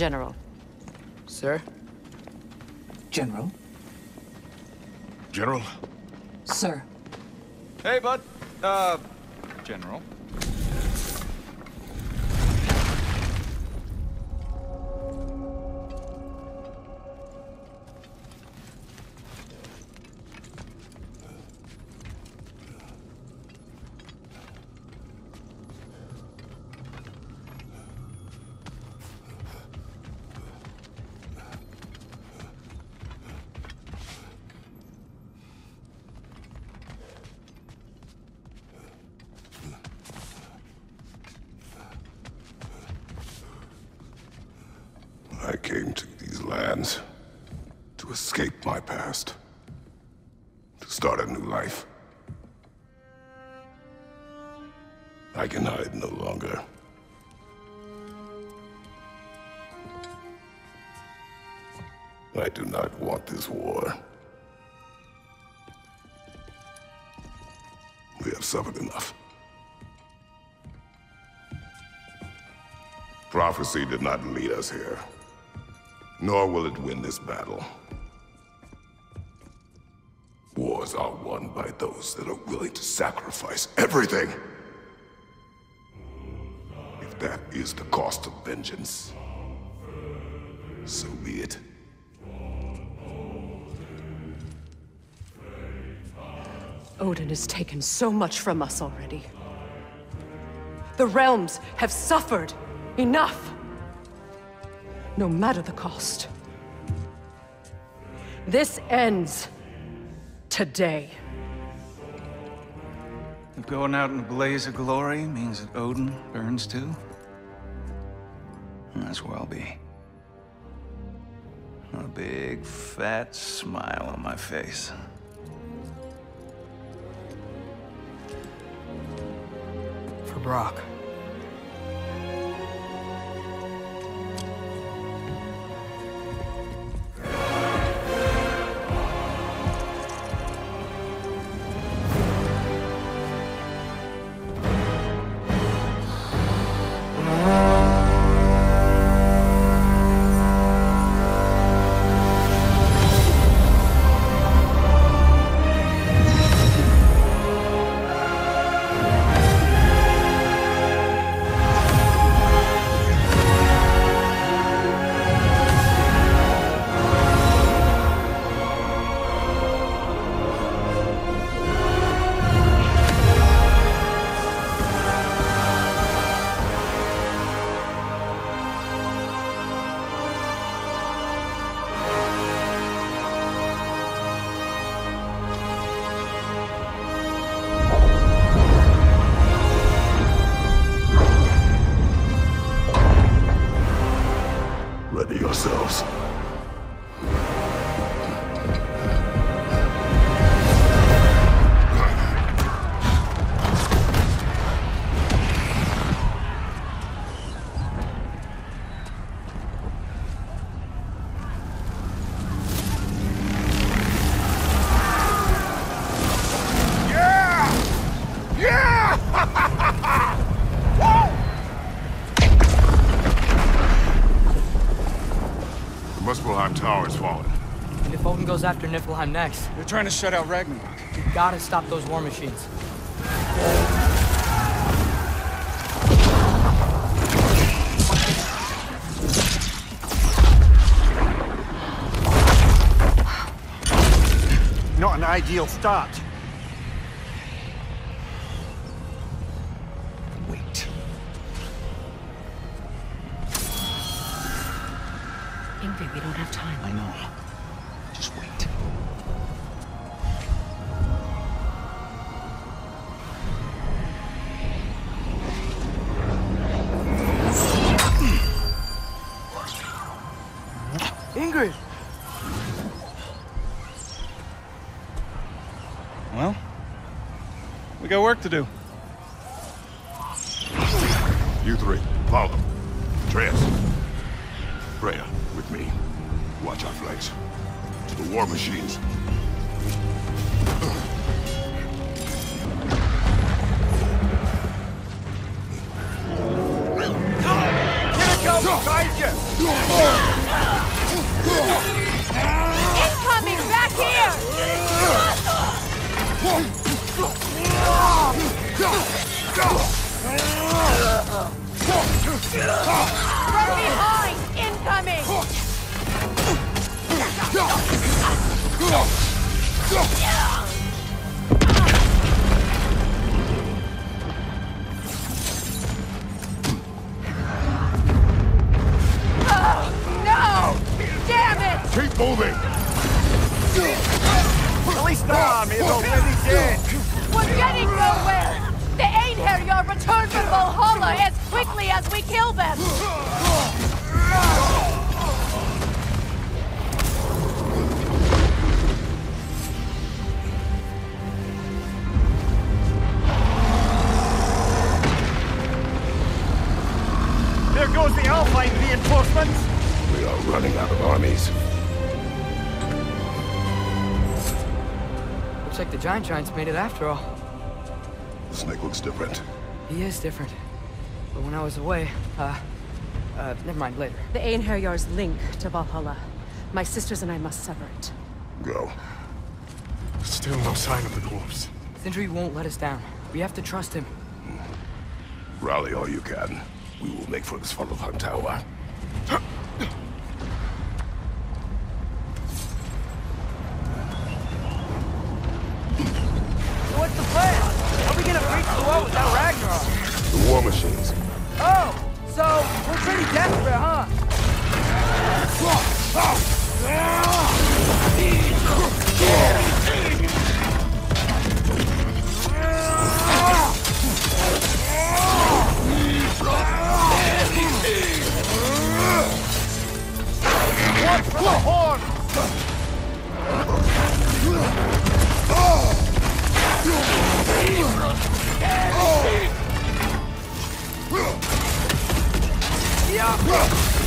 General. Sir? General? General? Sir. Hey, bud. Uh, General. We have suffered enough. Prophecy did not lead us here nor will it win this battle. Wars are won by those that are willing to sacrifice everything. If that is the cost of vengeance, so be it. Odin has taken so much from us already. The realms have suffered enough no matter the cost. This ends today. If going out in a blaze of glory means that Odin burns too, that's where I'll be. A big, fat smile on my face. For The Muspelheim Tower has fallen. And if Odin goes after Niflheim next, They're trying to shut out Ragnarok. we gotta stop those war machines. Not an ideal start. Ingrid, we don't have time. I know. Just wait. Ingrid! Well, we got work to do. Looks like the Giant Giants made it after all. The snake looks different. He is different. But when I was away, uh, uh, never mind, later. The Einherjar's link to Valhalla. My sisters and I must sever it. Go. Still no sign of the dwarves. Sindri won't let us down. We have to trust him. Rally all you can. We will make for the Svartalfheim Tower. Switching!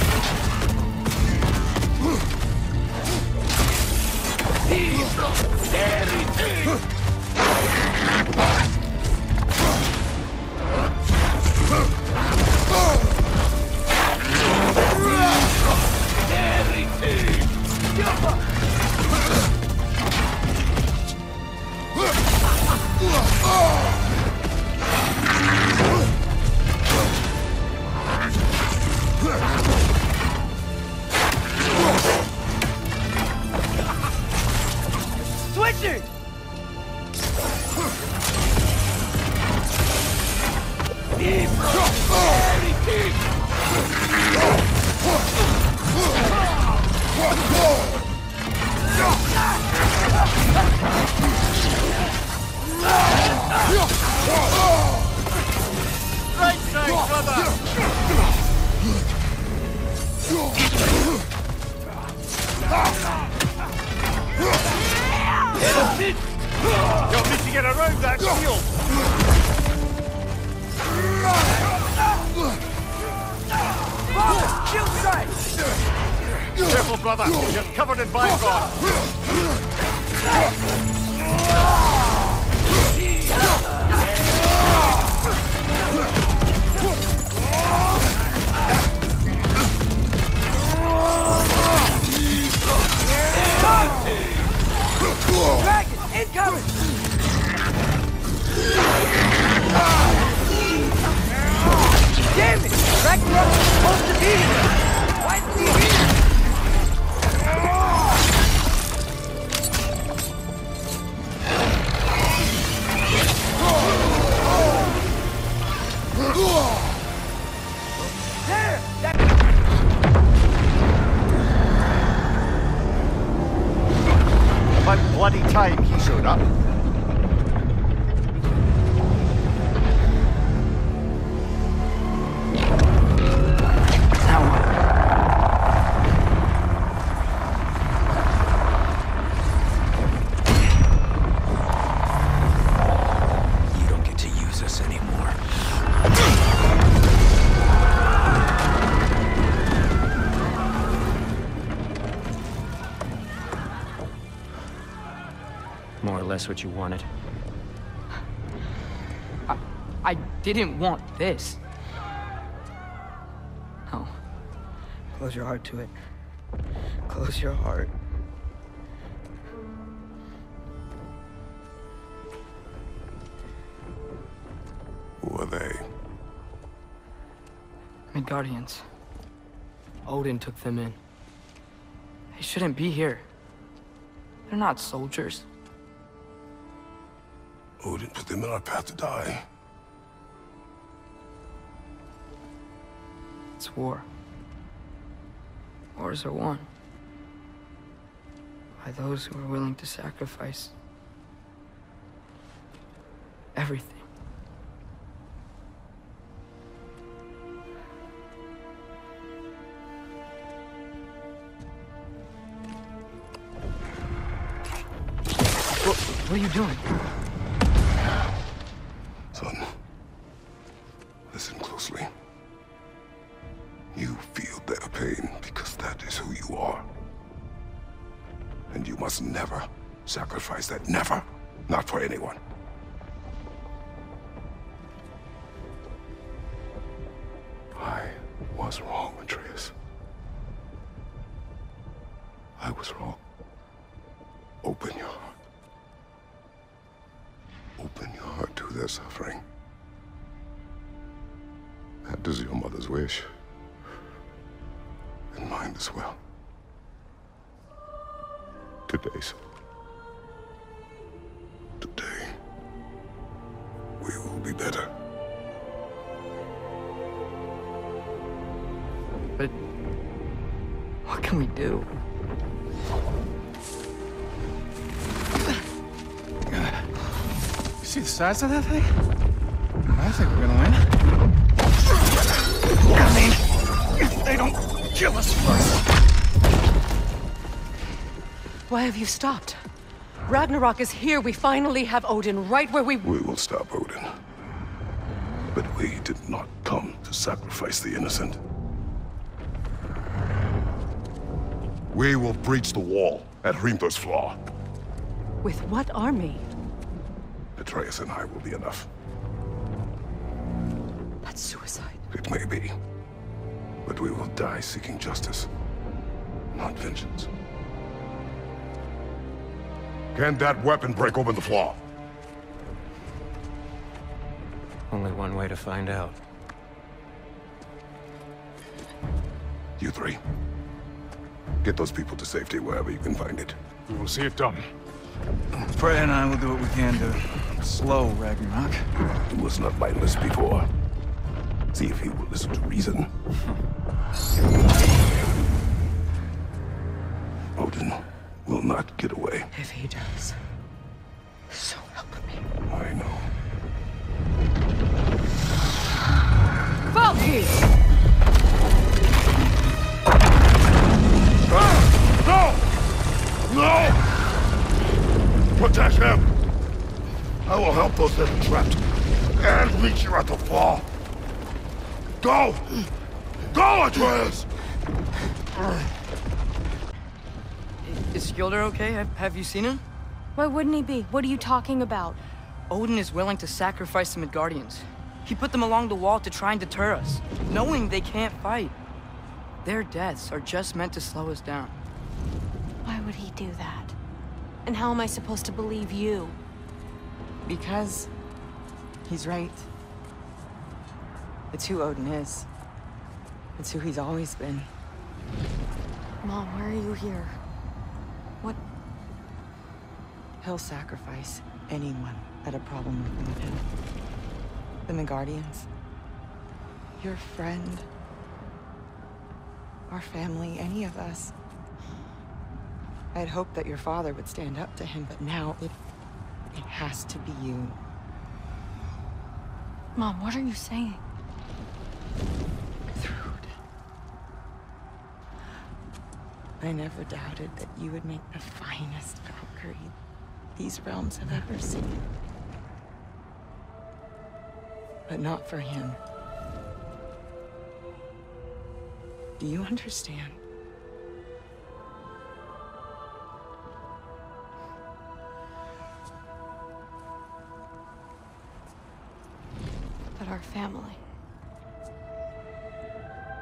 More what you wanted. I didn't want this. No. Close your heart to it. Close your heart. Who are they? Midgardians. Odin took them in. They shouldn't be here. They're not soldiers. Odin put them in our path to die. It's war. Wars are won. By those who are willing to sacrifice everything. What, what are you doing? What can we do? You see the size of that thing? I think we're gonna win. I mean, if they don't kill us first. Why have you stopped? Ragnarok is here. We finally have Odin right where we... We will stop Odin. But we did not come to sacrifice the innocent. We will breach the wall at Hrimthur's Flaw. With what army? Atreus and I will be enough. That's suicide. It may be. But we will die seeking justice, not vengeance. Can that weapon break open the flaw? Only one way to find out. You three. Get those people to safety wherever you can find it. We will see it done. Freya and I will do what we can to slow Ragnarok. He was not mindless before. See if he will listen to reason. Protect him! I will help those that are trapped. And meet you at the fall. Go! Go, Atreus! Is Skilder okay? Have, have you seen him? Why wouldn't he be? What are you talking about? Odin is willing to sacrifice the Midgardians. He put them along the wall to try and deter us, knowing they can't fight. Their deaths are just meant to slow us down. Why would he do that? And how am I supposed to believe you? Because he's right. It's who Odin is. It's who he's always been. Mom, why are you here? What? He'll sacrifice anyone that a problem with him. The Midgardians. Your friend. Our family, any of us. I had hoped that your father would stand up to him, but now it... it has to be you. Mom, what are you saying? I never doubted that you would make the finest Valkyrie these realms have ever seen. But not for him. Do you understand? family.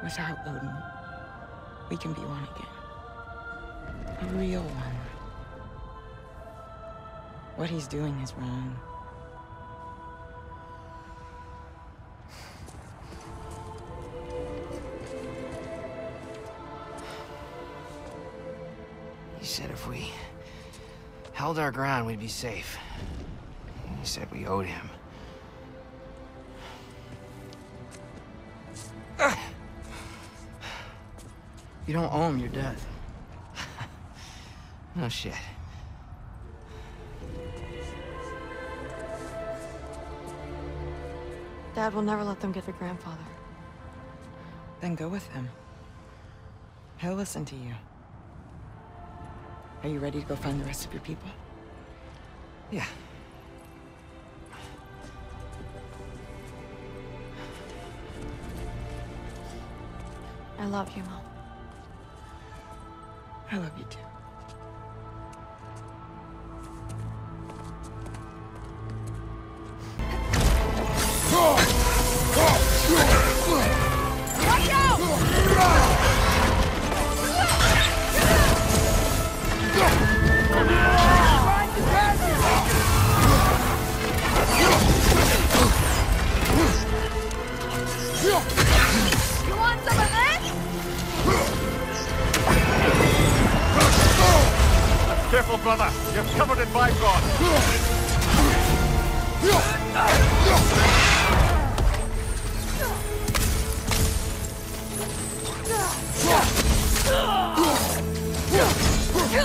Without Odin, we can be one again. A real one. What he's doing is wrong. He said if we held our ground, we'd be safe. He said we owed him. You don't owe him your death. No oh, shit. Dad will never let them get their grandfather. Then go with him. He'll listen to you. Are you ready to go find the rest of your people? Yeah. I love you, Mom. I love you too. Careful, brother. You're covered in Bifrost.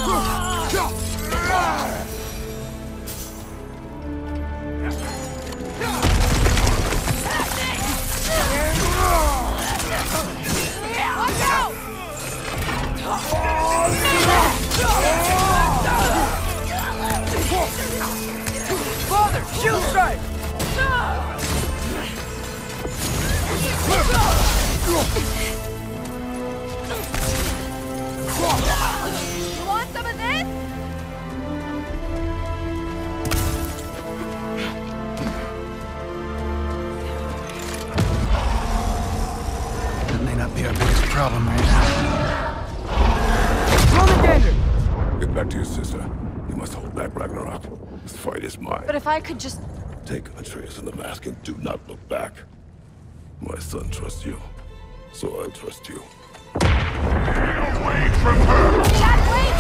Watch shield strike! You want some of this? That may not be our biggest problem right now. Jormungandr! Get back to your sister. You must hold back Ragnarok. This fight is mine. But if I could just... Take Atreus and the mask and do not look back. My son trusts you, so I trust you. Stay Away from her! Dad, wait!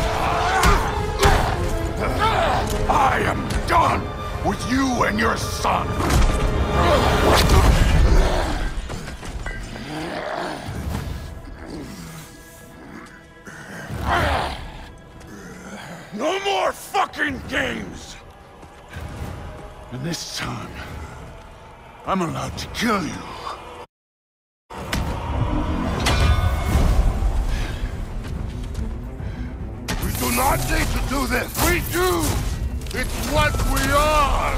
I am done with you and your son! No more fucking games! And this time, I'm allowed to kill you. We do not need to do this. We do. It's what we are.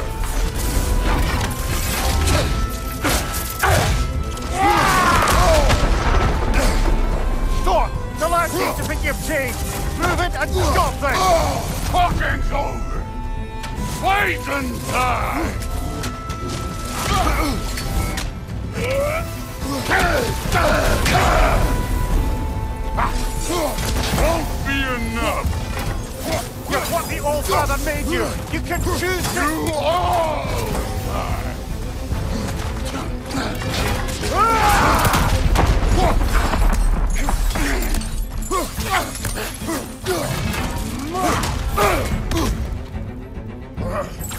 Thor, the last piece to you've changed. Move it and stop them. Talking's over. Fighting time. Won't be enough. You're what the All Father made you. You can choose to. Ah! You all. It?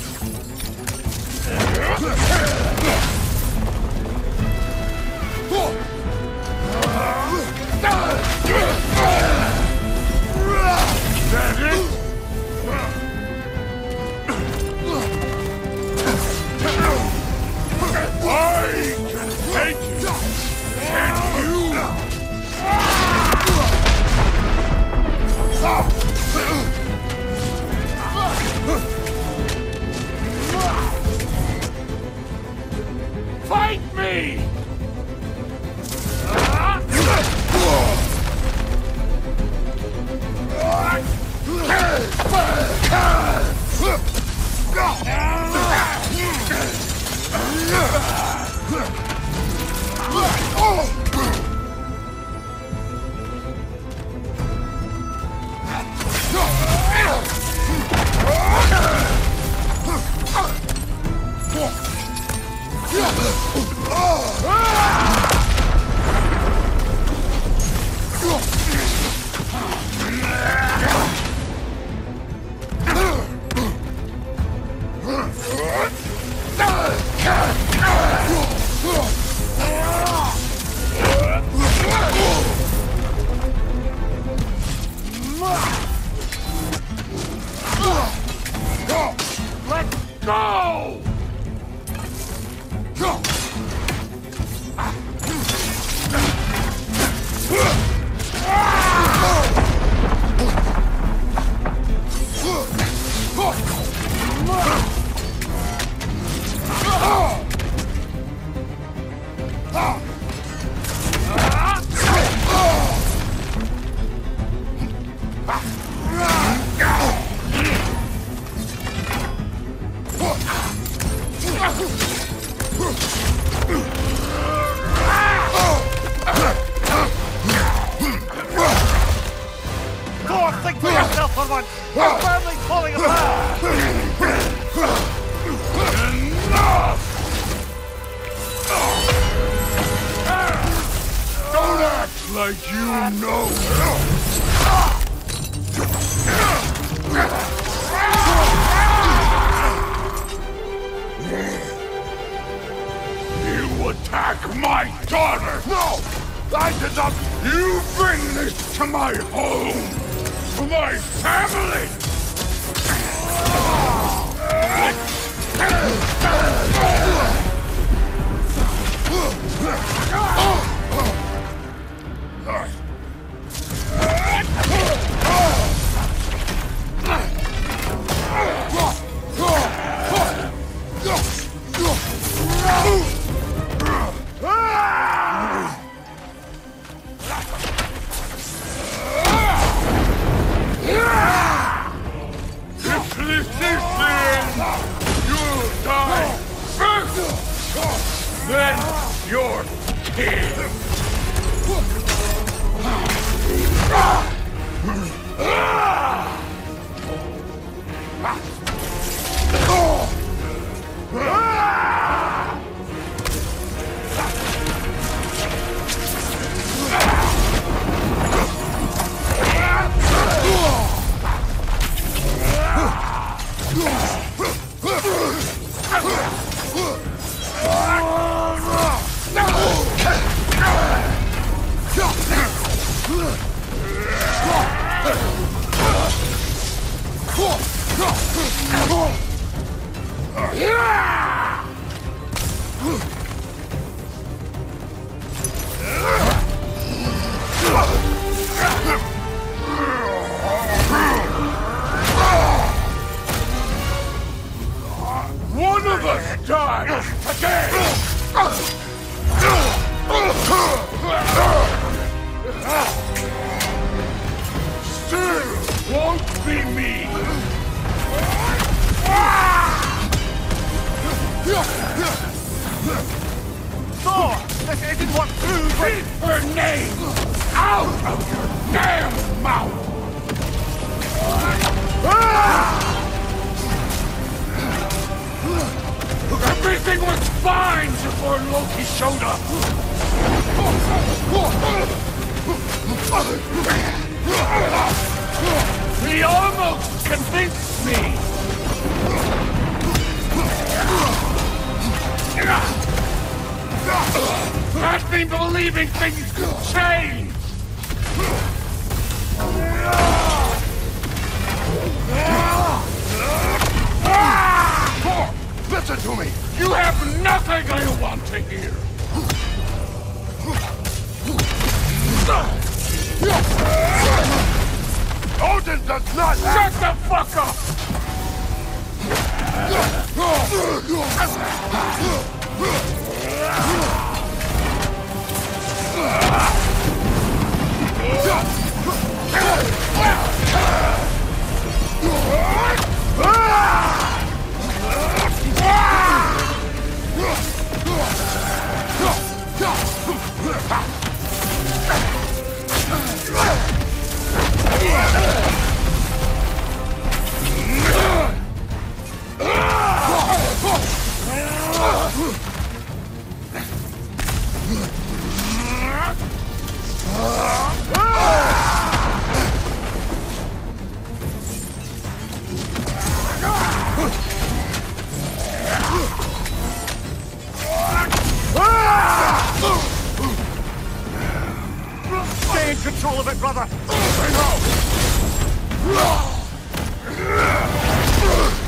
Then you're king! One name out of your damn mouth! Ah! Everything was fine before Loki showed up! He almost convinced me! Has me believing things could change! Listen to me! You have nothing I want to hear! Odin does not Shut the fuck up! Stay in control of it, brother! Come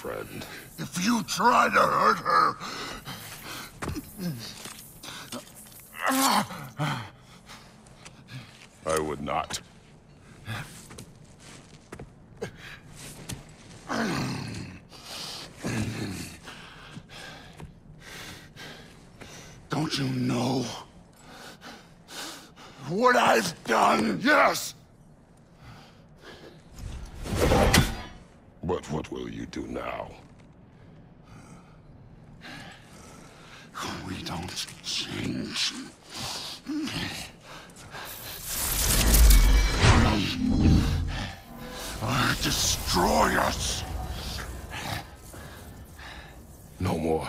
friend. If you try to hurt her... No more.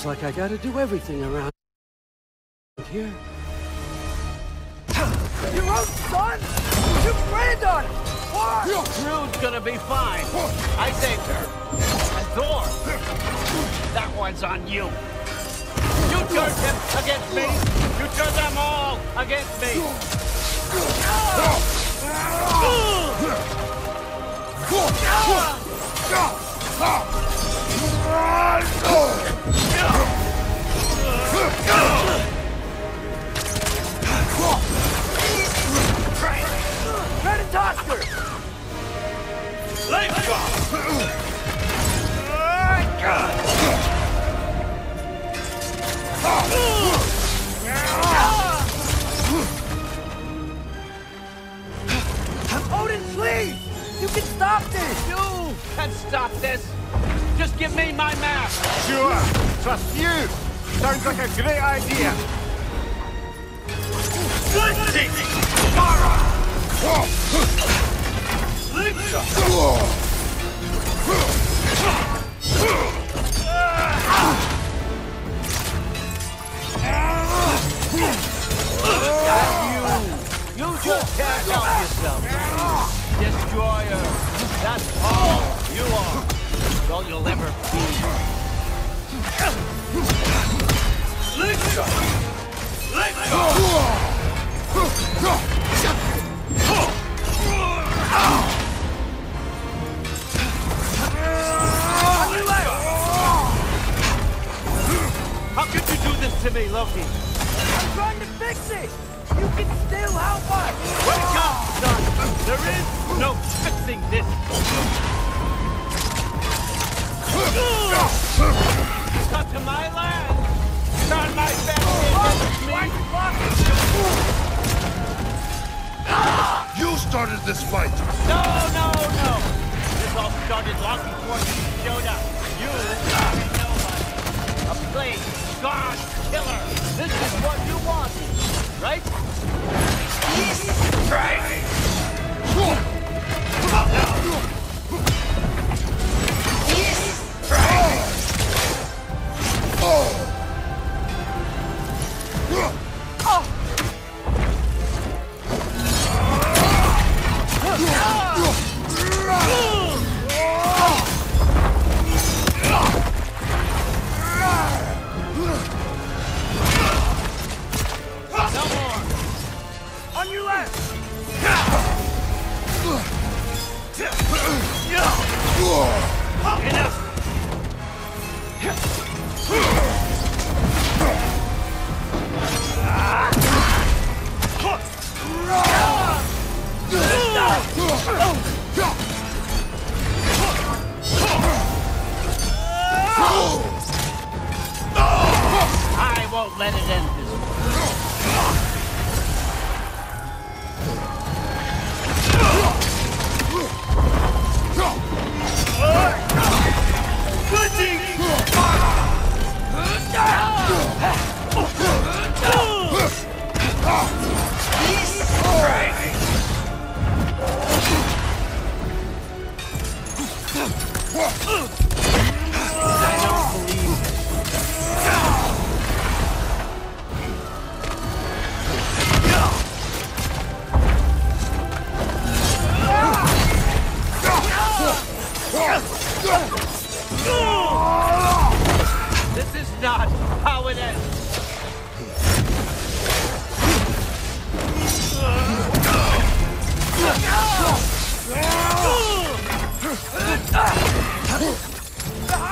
Looks like I gotta do everything around here. Your own son? You planned on it! Why? Thrud's gonna be fine. I saved her. And Thor. That one's on you. You turned him against me. You turned them all against me. Predator! Let's go! Odin, please! You can stop this! You can stop this! Just give me my mask! Sure. Trust you. Sounds like a great idea. You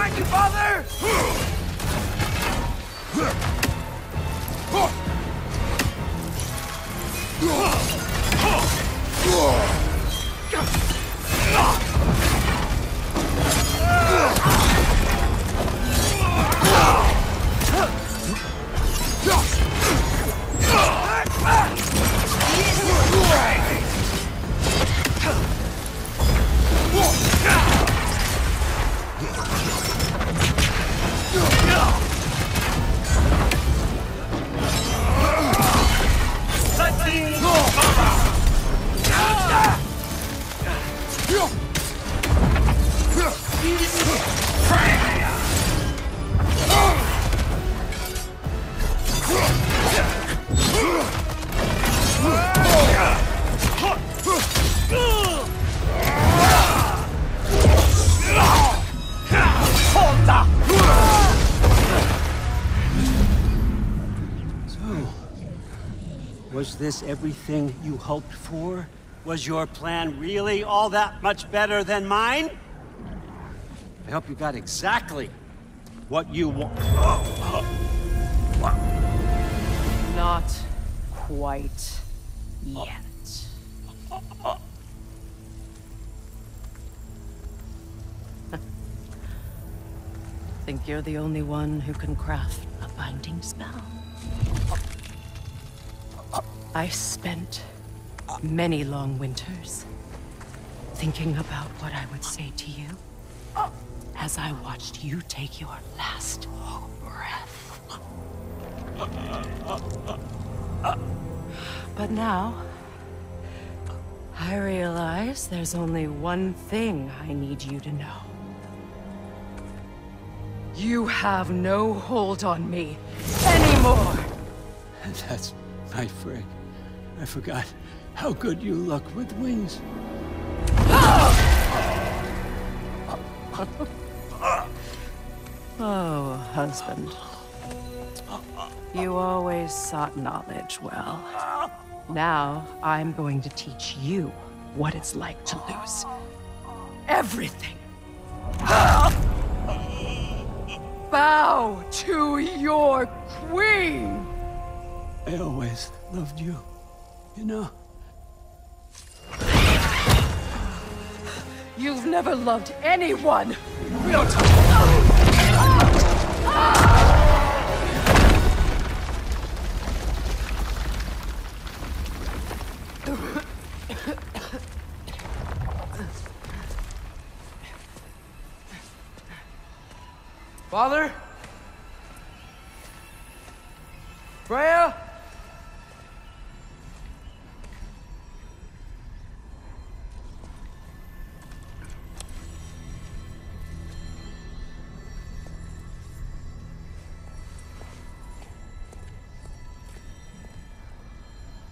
Behind you, father! Was this everything you hoped for? Was your plan really all that much better than mine? I hope you got exactly what you want. Not quite yet. Think you're the only one who can craft a binding spell? I spent many long winters thinking about what I would say to you as I watched you take your last breath. But now, I realize there's only one thing I need you to know. You have no hold on me anymore! That's my Frigg. I forgot how good you look with wings. Oh, husband. You always sought knowledge well. Now, I'm going to teach you what it's like to lose everything. Bow to your queen! I always loved you, you know. You've never loved anyone! Father? Freya?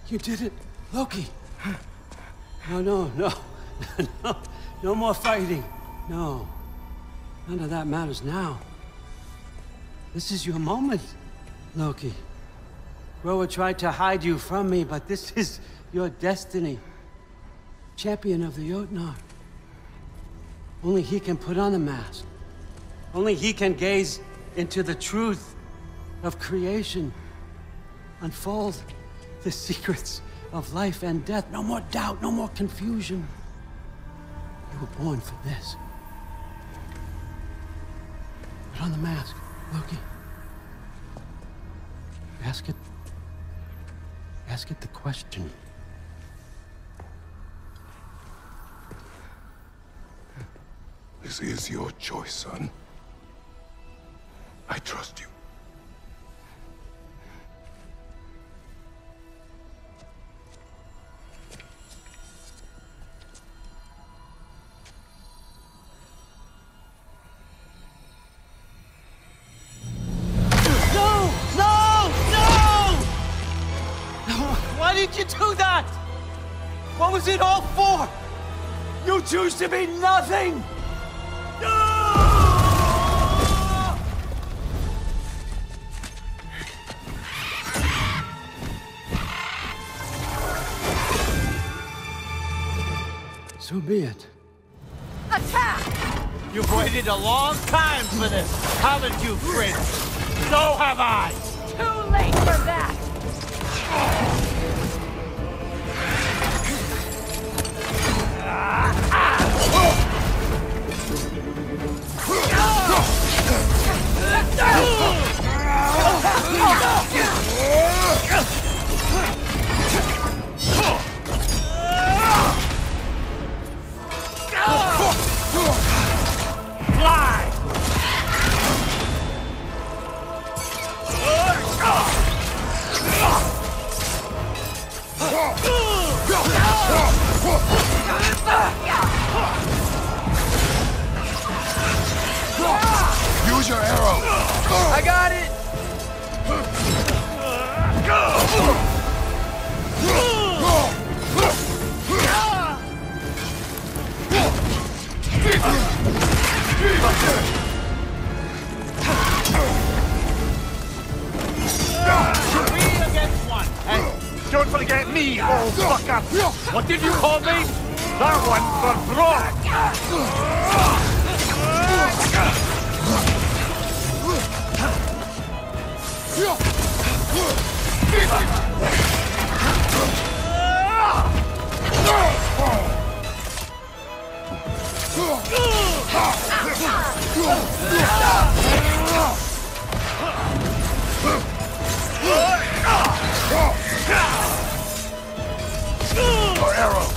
You did it, Loki. No, no, no, no, no more fighting. No, none of that matters now. This is your moment, Loki. Groa tried to hide you from me, but this is your destiny. champion of the Jotnar. Only he can put on the mask. Only he can gaze into the truth of creation. Unfold the secrets of life and death. No more doubt, no more confusion. You were born for this. Put on the mask, Loki. Ask it. Ask it the question. This is your choice, son. I trust you. Did you do that? What was it all for? You choose to be nothing! So be it. Attack! You've waited a long time for this, haven't you, Prince? So have I! Too late for that! Fly! I got it! Three against one. And don't forget me, old fucker. What did you call me? That one's for Brok. Your arrow.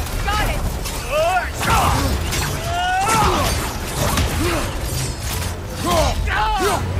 got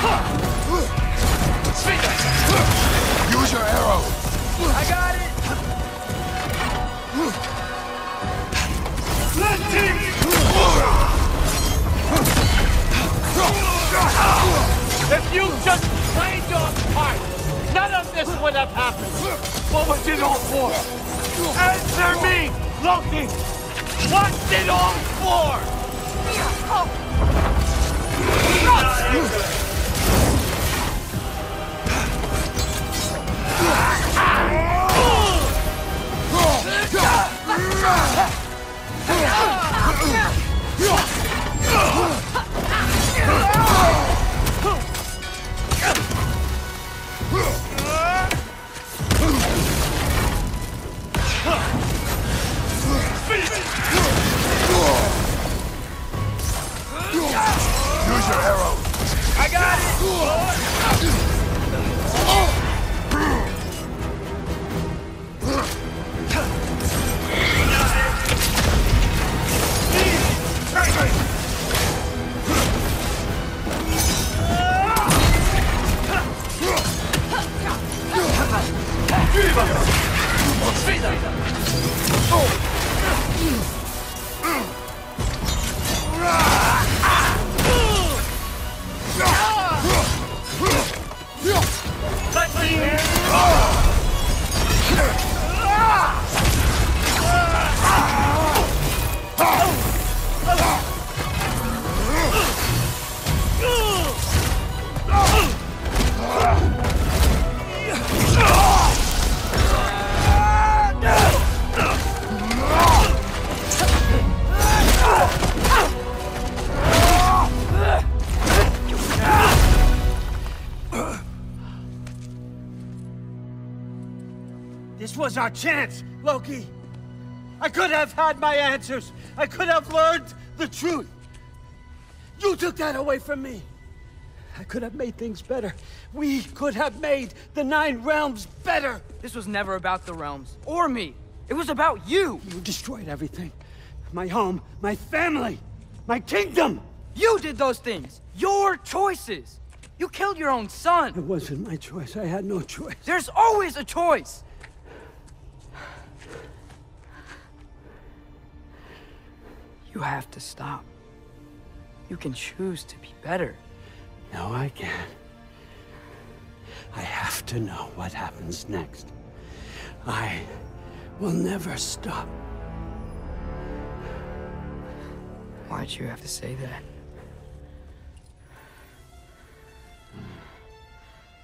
Use your arrow! I got it! If you just played your part, none of this would have happened. What was it all for? Answer me, Loki! What's it all for? Use your arrow! I got it! Was our chance, Loki. I could have had my answers. I could have learned the truth. You took that away from me. I could have made things better. We could have made the Nine Realms better. This was never about the realms, or me. It was about you. You destroyed everything. My home, my family, my kingdom. You did those things. Your choices. You killed your own son. It wasn't my choice. I had no choice. There's always a choice. You have to stop. You can choose to be better. No, I can't. I have to know what happens next. I will never stop. Why'd you have to say that?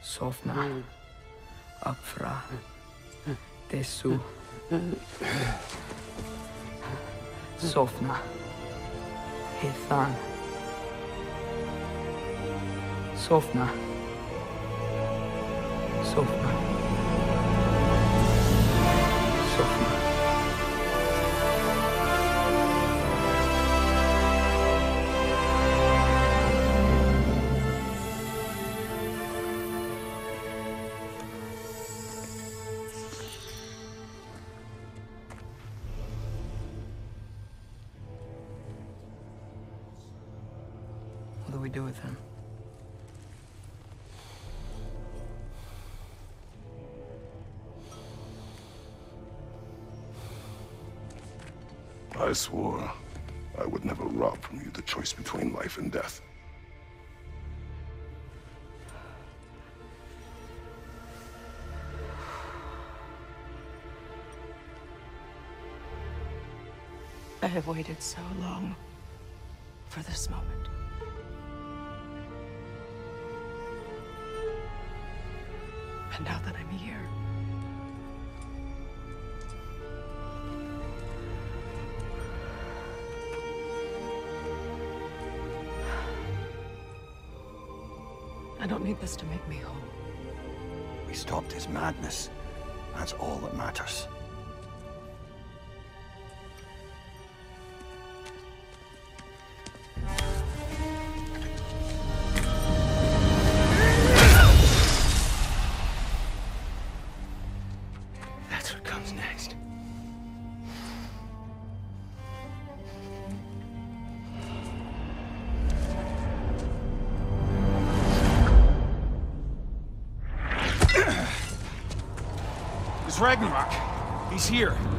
Sofna. Apfra. Desu. Sofna. Hithan. Sofna. Sofna. Swore I would never rob from you the choice between life and death. I have waited so long for this moment. And now that I'm here, need this to make me whole. We stopped his madness. That's all that matters. Here.